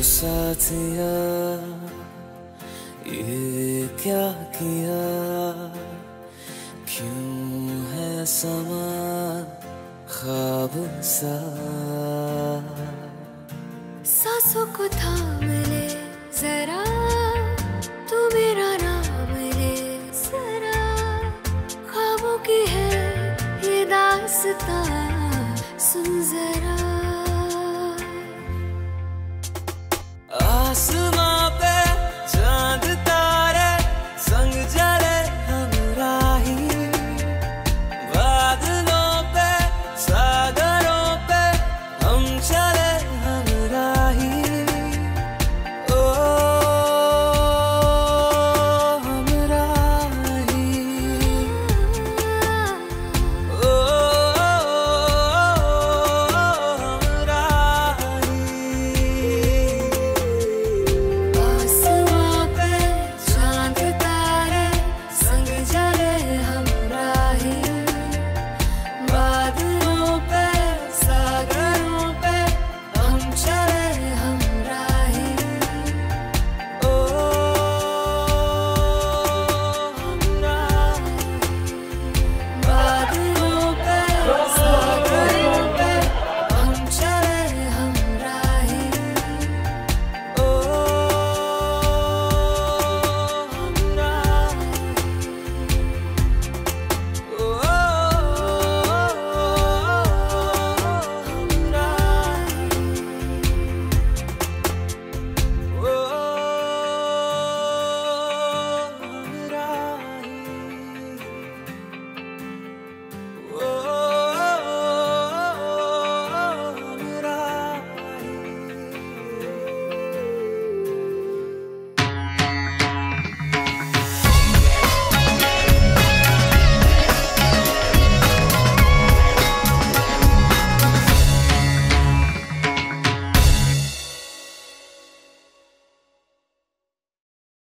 साथिया ये क्या किया? क्यों है समा खाब सा? सांसों को थामे but I